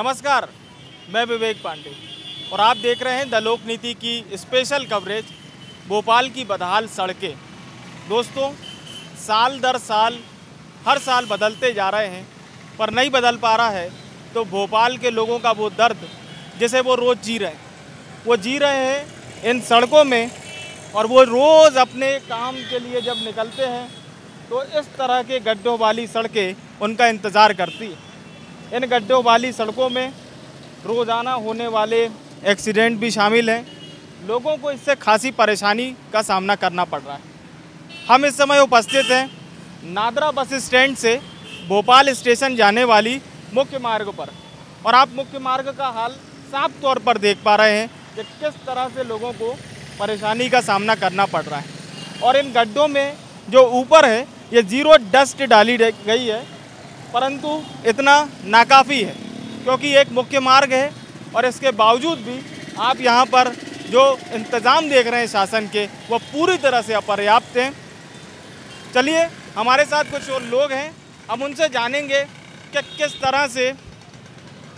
नमस्कार, मैं विवेक पांडे और आप देख रहे हैं द लोक नीति की स्पेशल कवरेज भोपाल की बदहाल सड़कें। दोस्तों, साल दर साल, हर साल बदलते जा रहे हैं, पर नहीं बदल पा रहा है तो भोपाल के लोगों का वो दर्द, जिसे वो रोज़ जी रहे हैं। वो जी रहे हैं इन सड़कों में और वो रोज़ अपने काम के लिए जब निकलते हैं तो इस तरह के गड्ढों वाली सड़कें उनका इंतज़ार करती है। इन गड्ढों वाली सड़कों में रोज़ाना होने वाले एक्सीडेंट भी शामिल हैं। लोगों को इससे खासी परेशानी का सामना करना पड़ रहा है। हम इस समय उपस्थित हैं नादरा बस स्टैंड से भोपाल स्टेशन जाने वाली मुख्य मार्ग पर। और आप मुख्य मार्ग का हाल साफ़ तौर पर देख पा रहे हैं कि किस तरह से लोगों को परेशानी का सामना करना पड़ रहा है। और इन गड्ढों में जो ऊपर है, ये ज़ीरो डस्ट डाली गई है। परंतु इतना नाकाफ़ी है क्योंकि एक मुख्य मार्ग है और इसके बावजूद भी आप यहाँ पर जो इंतज़ाम देख रहे हैं शासन के वो पूरी तरह से अपर्याप्त हैं। चलिए हमारे साथ कुछ और लोग हैं हम उनसे जानेंगे कि किस तरह से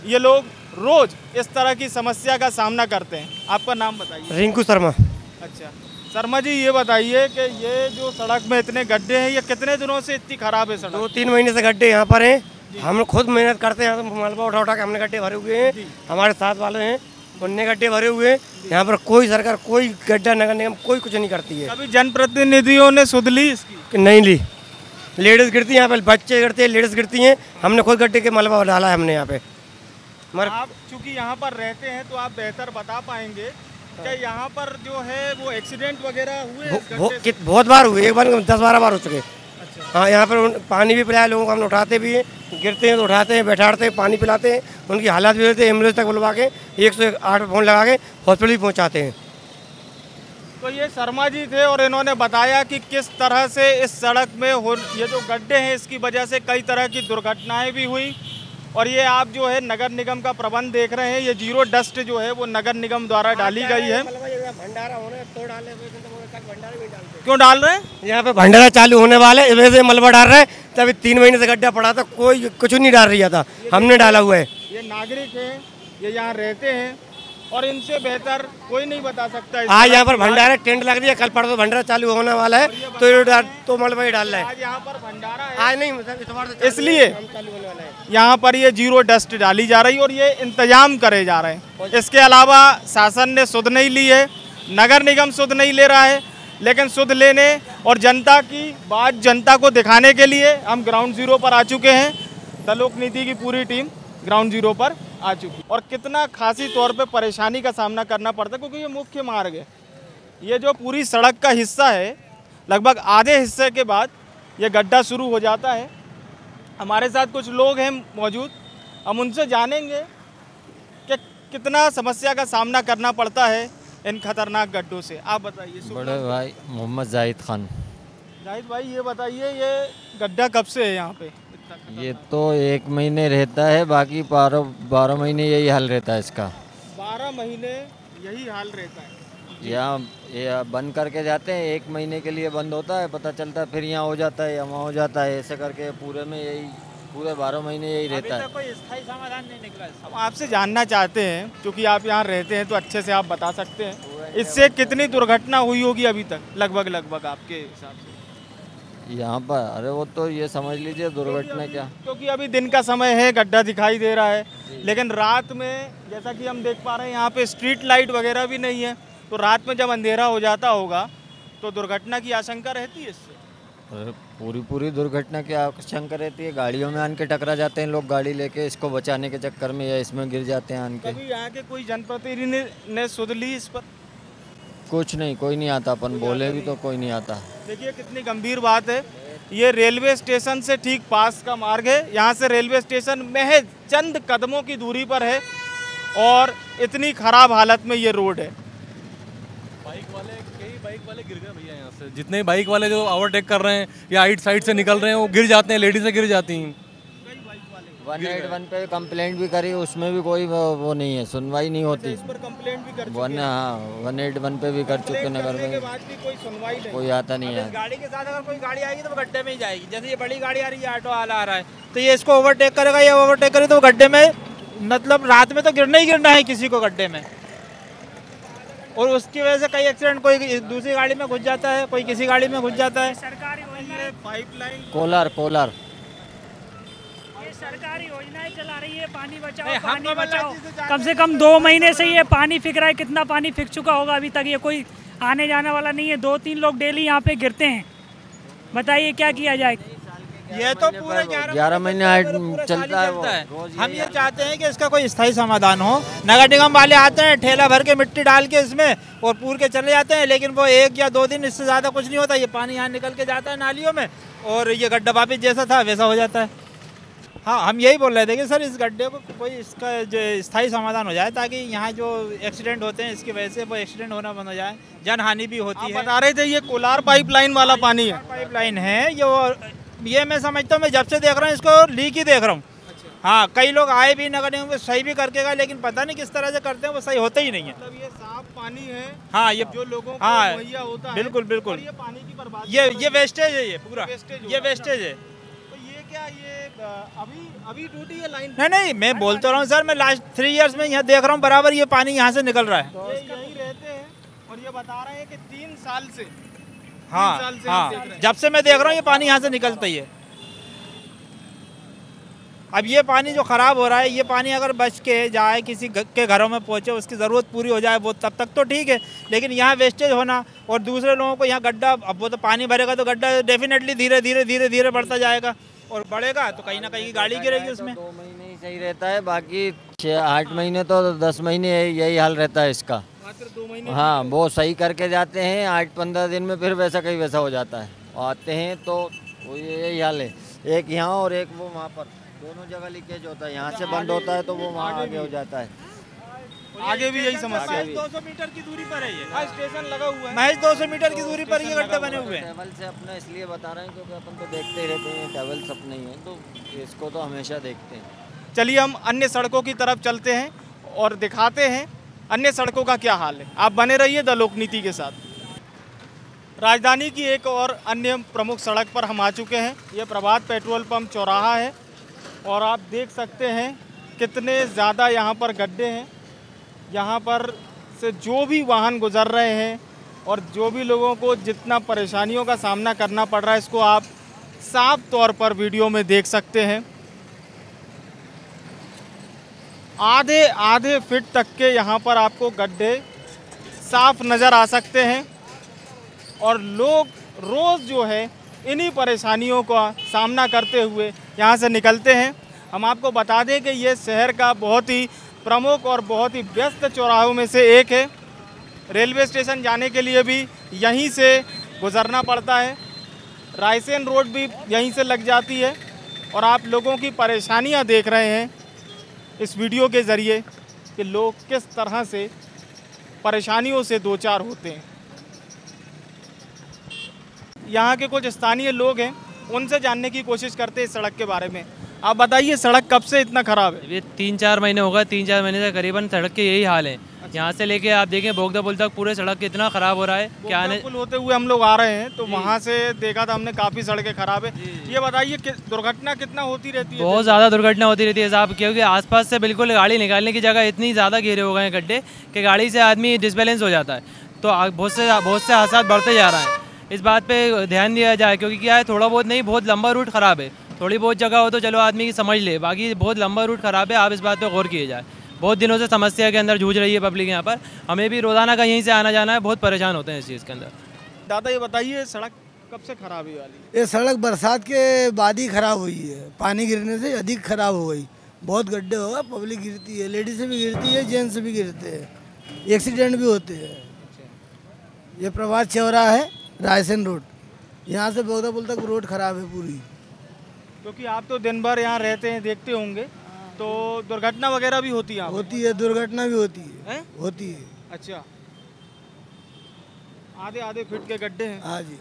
ये लोग रोज़ इस तरह की समस्या का सामना करते हैं। आपका नाम बताइए। रिंकू शर्मा। अच्छा। शर्मा जी ये बताइए कि ये जो सड़क में इतने गड्ढे हैं ये कितने दिनों से इतनी खराब है सड़क? दो तीन महीने से गड्ढे यहाँ पर हैं। हम खुद मेहनत करते हैं तो मलबा उठा उठा के हमने गड्ढे भरे हुए हैं। हमारे साथ वाले हैं उनने गड्ढे भरे हुए हैं। यहाँ पर कोई सरकार कोई गड्ढा नगर निगम कोई कुछ नहीं करती है। अभी जनप्रतिनिधियों ने सुध ली इसकी? नहीं ली। लेडीज़ गिरती हैं यहाँ पे बच्चे गिरते हैं लेडीज़ गिरती हैं। हमने खुद गड्ढे के मलबा डाला है हमने यहाँ पे। मगर आप चूँकि यहाँ पर रहते हैं तो आप बेहतर बता पाएँगे कि यहाँ पर जो है वो एक्सीडेंट वगैरह हुए? कित- बहुत बार हुए एक बार दस बारह बार हो चुके। अच्छा। हाँ यहाँ पर पानी भी पिलाया लोगों को हम उठाते भी हैं गिरते हैं तो उठाते हैं बैठाते हैं पानी पिलाते हैं उनकी हालात भी रहते हैं एंबुलेंस तक बुलवा के एक सौ आठ फ़ोन लगा के हॉस्पिटल भी पहुँचाते हैं। तो ये शर्मा जी थे और इन्होंने बताया कि किस तरह से इस सड़क में हो ये जो गड्ढे हैं इसकी वजह से कई तरह की दुर्घटनाएँ भी हुई। और ये आप जो है नगर निगम का प्रबंध देख रहे हैं ये ज़ीरो डस्ट जो है वो नगर निगम द्वारा डाली गई है? भंडारा होने तो डाले भंडारा भी डालते क्यों डाल रहे हैं? यहाँ पे भंडारा चालू होने वाले इस वजह से मलबा डाल रहे हैं तभी तीन महीने से गड्ढा पड़ा था कोई कुछ नहीं डाल रहा था हमने डाला हुआ है। ये नागरिक है ये यहाँ रहते हैं और इनसे बेहतर कोई नहीं बता सकता आज यहाँ पर भंडारा टेंट लग दिया कल परसों भंडारा चालू होने वाला है तो ये तो मलबा ही डाल रहा है। आज यहाँ पर भंडारा है? आज नहीं मतलब चालू इसलिए? है, है। यहाँ पर ये ज़ीरो डस्ट डाली जा रही और ये इंतज़ाम करे जा रहे हैं। इसके अलावा शासन ने सुध नहीं ली है नगर निगम सुध नहीं ले रहा है लेकिन सुध लेने और जनता की बात जनता को दिखाने के लिए हम ग्राउंड ज़ीरो पर आ चुके हैं। दलोक नीति की पूरी टीम ग्राउंड ज़ीरो पर आ चुकी और कितना खासी तौर पे परेशानी का सामना करना पड़ता है क्योंकि ये मुख्य मार्ग है। ये जो पूरी सड़क का हिस्सा है लगभग आधे हिस्से के बाद ये गड्ढा शुरू हो जाता है। हमारे साथ कुछ लोग हैं मौजूद हम उनसे जानेंगे कि कितना समस्या का सामना करना पड़ता है इन खतरनाक गड्ढों से। आप बताइए बड़े भाई मोहम्मद जाहिद खान। जाहिद भाई ये बताइए ये गड्ढा कब से है यहाँ पे? ये तो एक महीने रहता है बाकी बारह बारह महीने यही हाल रहता है इसका। बारह महीने यही हाल रहता है। यहाँ ये बंद करके जाते हैं एक महीने के लिए बंद होता है पता चलता है फिर यहाँ हो जाता है या वहाँ हो जाता है ऐसे करके पूरे में यही पूरे बारह महीने यही रहता है। कोई स्थायी समाधान नहीं निकला हम आपसे जानना चाहते हैं क्योंकि आप यहाँ रहते हैं तो अच्छे से आप बता सकते हैं। इससे कितनी दुर्घटना हुई होगी अभी तक लगभग लगभग आपके हिसाब से? यहाँ पर? अरे वो तो ये समझ लीजिए दुर्घटना क्या? क्योंकि अभी दिन का समय है गड्ढा दिखाई दे रहा है। लेकिन रात में जैसा कि हम देख पा रहे हैं यहाँ पे स्ट्रीट लाइट वगैरह भी नहीं है। तो रात में जब अंधेरा हो जाता होगा तो दुर्घटना की आशंका रहती है इससे? अरे पूरी पूरी दुर्घटना की आशंका रहती है। गाड़ियों में आन के टकरा जाते हैं लोग गाड़ी लेके। इसको बचाने के चक्कर में या इसमें गिर जाते हैं आन के। कभी यहाँ के कोई जनप्रतिनिधि ने सुध ली इस पर? कुछ नहीं कोई नहीं आता। अपन बोले भी तो कोई नहीं आता। देखिए, कितनी गंभीर बात है। ये रेलवे स्टेशन से ठीक पास का मार्ग है। यहाँ से रेलवे स्टेशन महज चंद कदमों की दूरी पर है और इतनी खराब हालत में ये रोड है। बाइक वाले, कई बाइक वाले गिर गए भैया यहाँ से। जितने बाइक वाले जो ओवरटेक कर रहे हैं या आइट साइड से निकल रहे हैं, वो गिर जाते हैं, लेडीज़ें गिर जाती हैं। वन एट वन पे कंप्लेंट भी करी उसमें भी कोई वो, नहीं है सुनवाई नहीं होती। कंप्लेंट भी कर वन हाँ। वन एट वन पे भी कर चुके नगर में। कोई कोई आता नहीं है। गाड़ी के साथ अगर कोई गाड़ी आएगी तो वो गड्ढे में ही जाएगी। जैसे ये बड़ी गाड़ी आ रही है ऑटो वाला आ रहा है तो ये इसको ओवरटेक करेगा या ओवरटेक करे तो गड्ढे में मतलब रात में तो गिरना ही गिरना है किसी को गड्ढे में। और उसकी वजह से कई एक्सीडेंट कोई दूसरी गाड़ी में घुस जाता है कोई किसी गाड़ी में घुस जाता है। सरकारी योजना ये पाइपलाइन कोलार कोलार। सरकारी योजनाएँ चला रही है पानी बचाओ पानी तो बचाओ। मतलब कम से कम दो महीने से ये पानी फिक रहा है कितना पानी फिक चुका होगा अभी तक ये कोई आने जाने वाला नहीं है। दो तीन लोग डेली यहाँ पे गिरते हैं। बताइए क्या किया जाए? ये तो पूरे ग्यारह महीने ही चलता है। है हम ये चाहते हैं कि इसका कोई स्थायी समाधान हो। नगर निगम वाले आते हैं ठेला भर के मिट्टी डाल के इसमें और पूर के चले जाते हैं लेकिन वो एक या दो दिन इससे ज़्यादा कुछ नहीं होता। ये पानी यहाँ निकल के जाता है नालियों में और ये गड्ढा वापिस जैसा था वैसा हो जाता है। हाँ हम यही बोल रहे थे कि सर इस गड्ढे को कोई इसका जो स्थायी समाधान हो जाए ताकि यहाँ जो एक्सीडेंट होते हैं इसकी वजह से वो एक्सीडेंट होना बंद हो जाए जन हानि भी होती है। बता रहे थे ये कोलार पाइपलाइन वाला पानी है। पाइपलाइन है ये ये मैं समझता हूँ मैं जब से देख रहा हूँ इसको लीक ही देख रहा हूँ। हाँ कई लोग आए भी नगर निगम सही भी करके गए लेकिन पता नहीं किस तरह से करते हैं वो सही होता ही नहीं है। मतलब ये साफ़ पानी है हाँ ये जो लोगों को हाँ, होता है बिल्कुल, बिल्कुल। ये पानी की बर्बादी ये ये वेस्टेज है ये पूरा। ये। वेस्टेज है। क्या ये अभी अभी टूटी है लाइन? नहीं नहीं मैं बोलता रहा हूँ सर मैं लास्ट थ्री इयर्स में यहाँ देख रहा हूँ बराबर ये पानी यहाँ से निकल रहा है। ये यहीं रहते हैं और ये बता रहे हैं कि तीन साल से हाँ साल से हैं। जब से मैं देख रहा हूँ ये पानी यहाँ से निकलता ही है। अब ये पानी जो ख़राब हो रहा है ये पानी अगर बच के जाए किसी के घरों में पहुँचे उसकी ज़रूरत पूरी हो जाए वो तब तक तो ठीक है लेकिन यहाँ वेस्टेज होना और दूसरे लोगों को यहाँ गड्ढा अब वो तो पानी भरेगा तो गड्ढा डेफिनेटली धीरे धीरे धीरे धीरे बढ़ता जाएगा। और बढ़ेगा तो कहीं ना कहीं की गाड़ी गिरेगी उसमें। दो महीने ही सही रहता है बाकी छः आठ महीने तो दस महीने यही यही हाल रहता है इसका। दो महीने हाँ वो सही करके जाते हैं आठ पंद्रह दिन में फिर वैसा कहीं वैसा हो जाता है। आते हैं तो वो यही हाल है। एक यहाँ और एक वो वहाँ पर। दोनों जगह लीकेज होता है यहाँ से बंद होता है तो वो वहाँ आगे हो जाता है। आगे भी यही समस्या है। दो सौ मीटर की दूरी पर है ये। हाँ, स्टेशन लगा हुआ है। महज दो सौ मीटर की दूरी पर ये गड्ढे बने हुए हैं। ट्रैवल से अपना इसलिए बता रहे हैं क्योंकि अपन तो देखते ही रहते हैं ट्रैवल्स अपने ही हैं तो इसको तो हमेशा देखते हैं। चलिए हम अन्य सड़कों की तरफ़ चलते हैं और दिखाते हैं अन्य सड़कों का क्या हाल है। आप बने रहिए द लोक नीति के साथ। राजधानी की एक और अन्य प्रमुख सड़क पर हम आ चुके हैं। ये प्रभात पेट्रोल पंप चौराहा है और आप देख सकते हैं कितने ज़्यादा यहाँ पर गड्ढे हैं। यहाँ पर से जो भी वाहन गुजर रहे हैं और जो भी लोगों को जितना परेशानियों का सामना करना पड़ रहा है, इसको आप साफ़ तौर पर वीडियो में देख सकते हैं। आधे आधे फिट तक के यहाँ पर आपको गड्ढे साफ़ नज़र आ सकते हैं और लोग रोज़ जो है इन्हीं परेशानियों का सामना करते हुए यहाँ से निकलते हैं। हम आपको बता दें कि ये शहर का बहुत ही प्रमुख और बहुत ही व्यस्त चौराहों में से एक है। रेलवे स्टेशन जाने के लिए भी यहीं से गुज़रना पड़ता है। रायसेन रोड भी यहीं से लग जाती है और आप लोगों की परेशानियाँ देख रहे हैं इस वीडियो के ज़रिए कि लोग किस तरह से परेशानियों से दो चार होते हैं। यहाँ के कुछ स्थानीय लोग हैं, उनसे जानने की कोशिश करते हैं इस सड़क के बारे में। आप बताइए सड़क कब से इतना ख़राब है? ये तीन चार महीने होगा तीन चार महीने से करीबन सड़क के यही हाल है। अच्छा। यहाँ से लेके आप देखें बोगदा पुल तक पूरे सड़क इतना ख़राब हो रहा है क्या आने पुल होते हुए हम लोग आ रहे हैं तो वहाँ से देखा था हमने काफ़ी सड़कें ख़राब है। ये बताइए कि दुर्घटना कितना होती रहती है बहुत ज़्यादा दुर्घटना होती रहती है साहब क्योंकि आसपास से बिल्कुल गाड़ी निकालने की जगह इतनी ज़्यादा घेरे हो गए हैं गड्ढे कि गाड़ी से आदमी डिसबैलेंस हो जाता है। तो बहुत से बहुत से हादसा बढ़ते जा रहा है। इस बात पे ध्यान दिया जाए क्योंकि क्या है थोड़ा बहुत नहीं बहुत लंबा रूट ख़राब है। थोड़ी बहुत जगह हो तो चलो आदमी की समझ ले। बाकी बहुत लंबा रूट ख़राब है आप इस बात पर गौर किए जाए। बहुत दिनों से समस्या के अंदर जूझ रही है पब्लिक यहाँ पर। हमें भी रोज़ाना का यहीं से आना जाना है बहुत परेशान होते हैं इस चीज़ के अंदर। दादा ये बताइए सड़क कब से खराब हुई वाली? ये सड़क बरसात के बाद ही खराब हुई है। पानी गिरने से अधिक खराब हो गई। बहुत गड्ढे हो गए पब्लिक गिरती है। लेडीज़ से भी गिरती है जेंट्स भी गिरते हैं। एक्सीडेंट भी होते हैं। ये प्रभात चौरा है रायसेन रोड यहाँ से बोगदा पुल तक रोड खराब है पूरी। क्योंकि आप तो दिन भर यहाँ रहते हैं देखते होंगे। तो दुर्घटना वगैरह भी होती है होती है दुर्घटना भी होती है। हैं? होती है। अच्छा। आधे आधे फिट के गड्ढे हैं। हाँ जी।